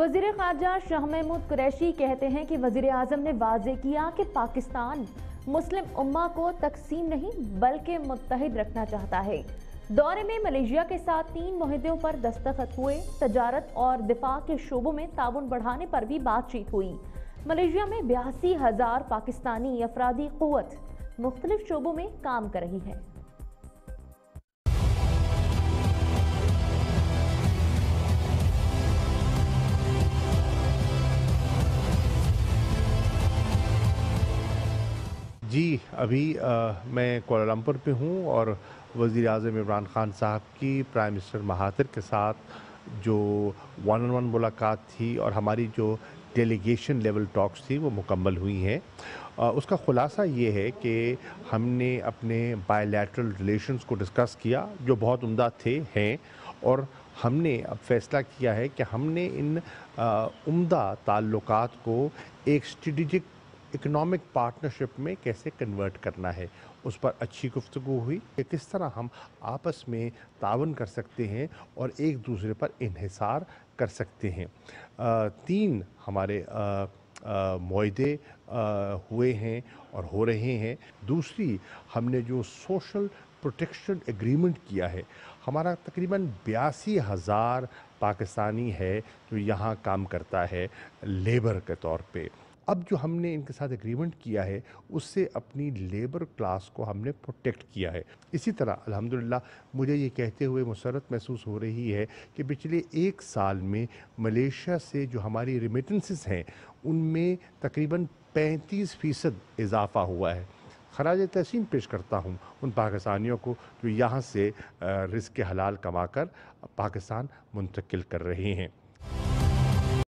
وزیر خارجہ شاہ محمود قریشی کہتے ہیں کہ وزیر اعظم نے واضح کیا کہ پاکستان مسلم امہ کو تقسیم نہیں بلکہ متحد رکھنا چاہتا ہے۔ دورے میں ملیشیا کے ساتھ تین معاہدوں پر دستخط ہوئے۔ تجارت اور دفاع کے شعبوں میں تعاون بڑھانے پر بھی بات چیت ہوئی۔ ملیشیا میں بیاسی ہزار پاکستانی افرادی قوت مختلف شعبوں میں کام کر رہی ہے۔ جی ابھی میں کولالمپور پہ ہوں اور وزیر اعظم عمران خان صاحب کی پرائم منسٹر مہاتر کے ساتھ جو ون آن ون ملاقات تھی اور ہماری جو ڈیلیگیشن لیول ٹاکس تھی وہ مکمل ہوئی ہیں۔ اس کا خلاصہ یہ ہے کہ ہم نے اپنے بائی لیٹرل ریلیشنز کو ڈسکس کیا جو بہت عمدہ تھے، ہیں اور ہم نے اب فیصلہ کیا ہے کہ ہم نے ان عمدہ تعلقات کو ایک اسٹریٹجک اکنامک پارٹنرشپ میں کیسے کنورٹ کرنا ہے، اس پر اچھی گفتگو ہوئی کہ کس طرح ہم آپس میں تعاون کر سکتے ہیں اور ایک دوسرے پر انحصار کر سکتے ہیں۔ تین ہمارے معاہدے ہوئے ہیں اور ہو رہے ہیں۔ دوسری، ہم نے جو سوشل پروٹیکشن ایگریمنٹ کیا ہے، ہمارا تقریباً بیاسی ہزار پاکستانی ہے جو یہاں کام کرتا ہے لیبر کے طور پہ۔ اب جو ہم نے ان کے ساتھ اگریمنٹ کیا ہے، اس سے اپنی لیبر کلاس کو ہم نے پروٹیکٹ کیا ہے۔ اسی طرح، الحمدللہ، مجھے یہ کہتے ہوئے مسرت محسوس ہو رہی ہے کہ پچھلے ایک سال میں ملیشیا سے جو ہماری ریمیٹنسز ہیں، ان میں تقریباً پینتیس فیصد اضافہ ہوا ہے۔ خراج تحسین پیش کرتا ہوں ان پاکستانیوں کو جو یہاں سے رزق حلال کما کر پاکستان منتقل کر رہے ہیں۔